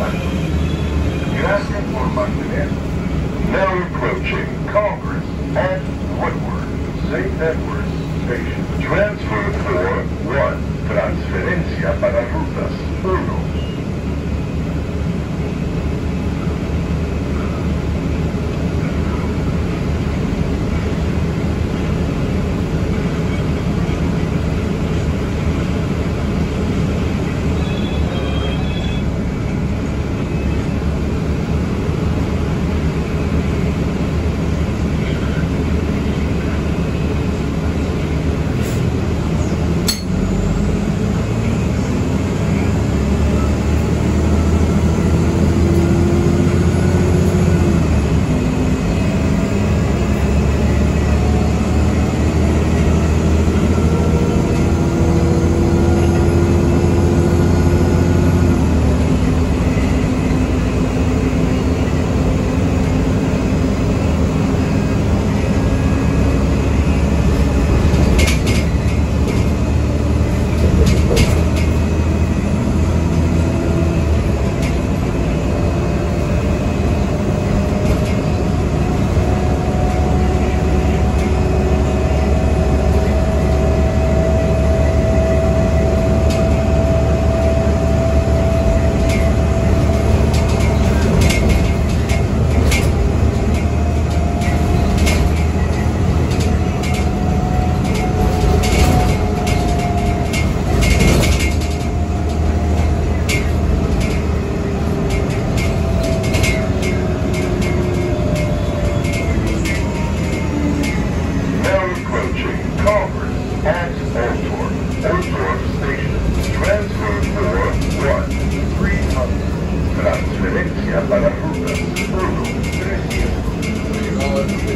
United Woodland Unit, now approaching Congress at Woodward, St. Edwards Station. Transfer for 1, transferencia para rutas 1.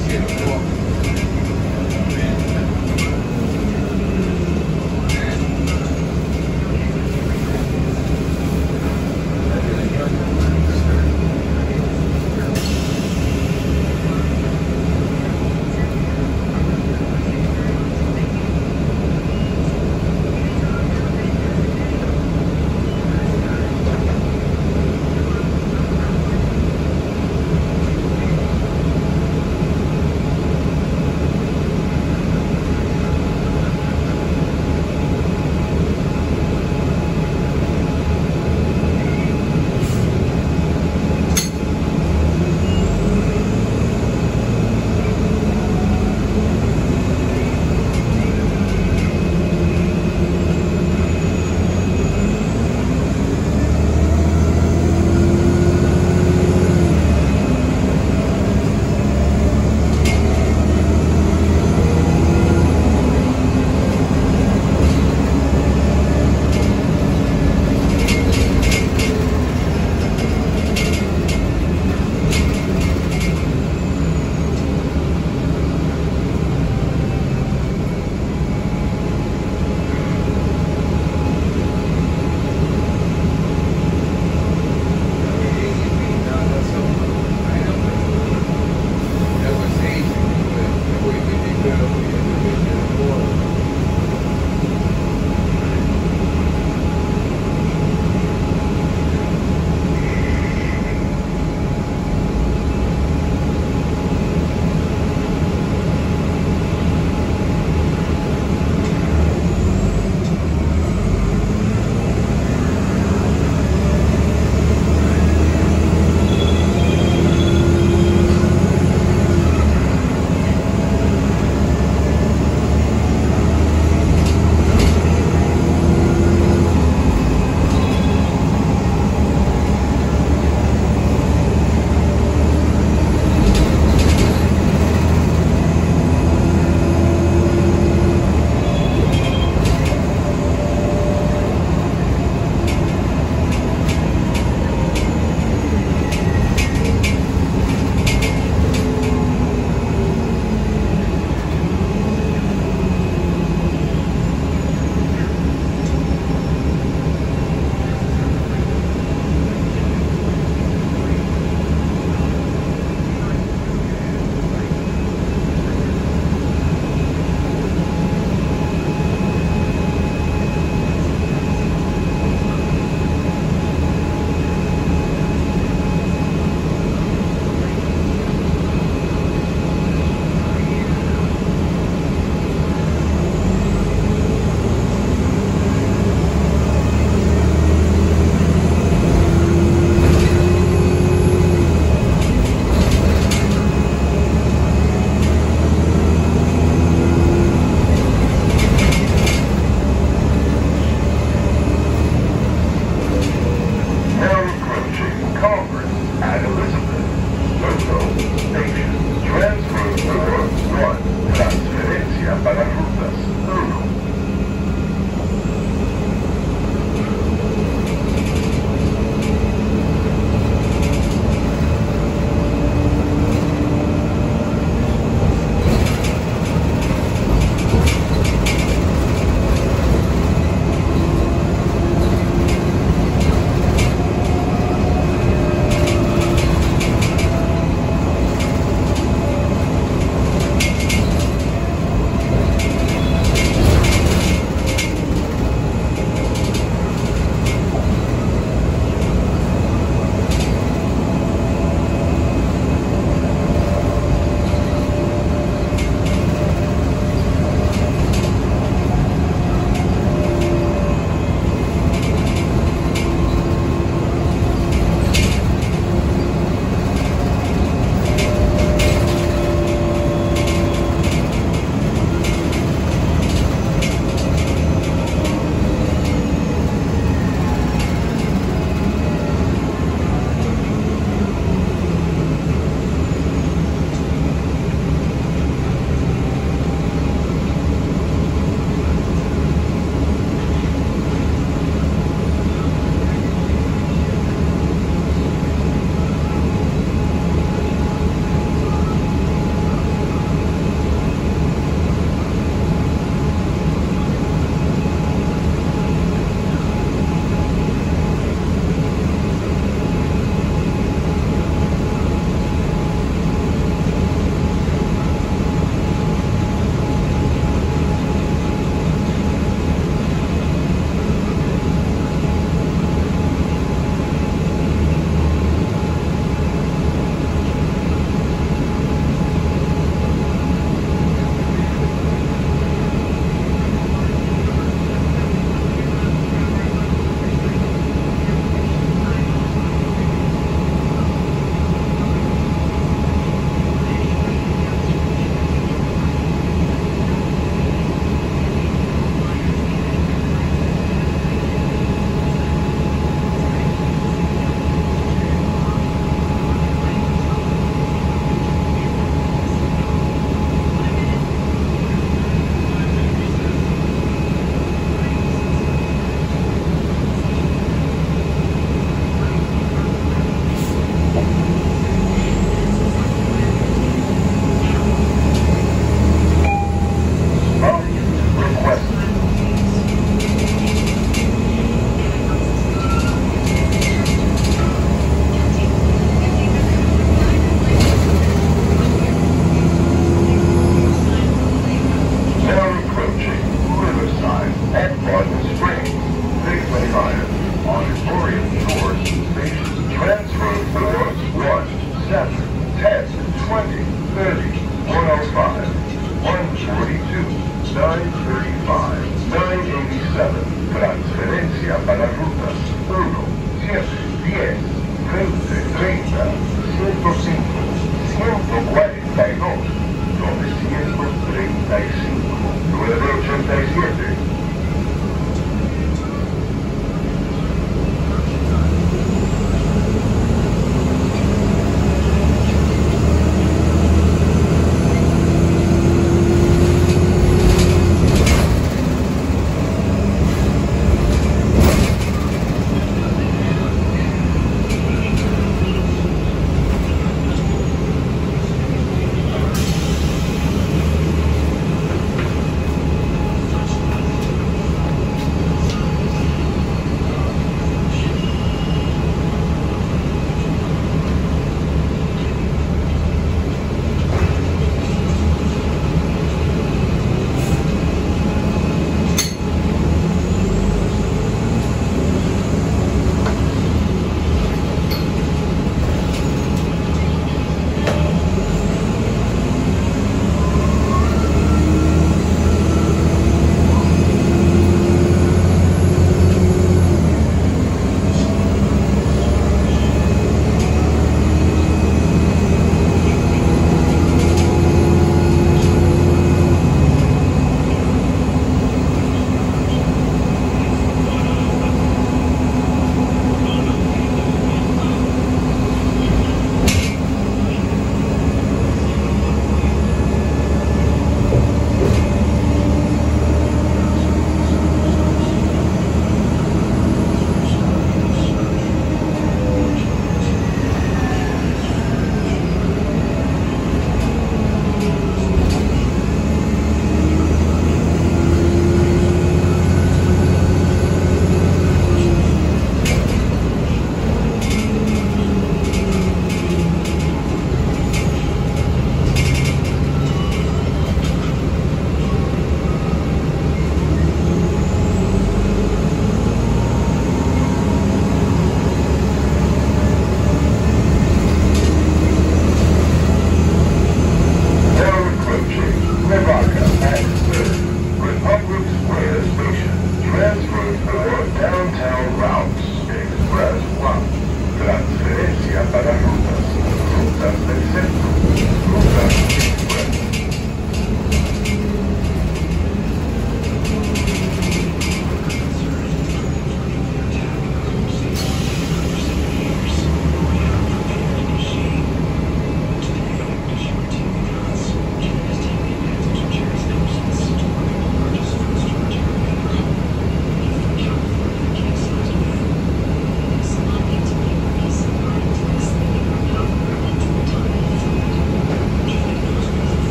してるのは。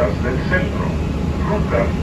Rutas del centro. Rutas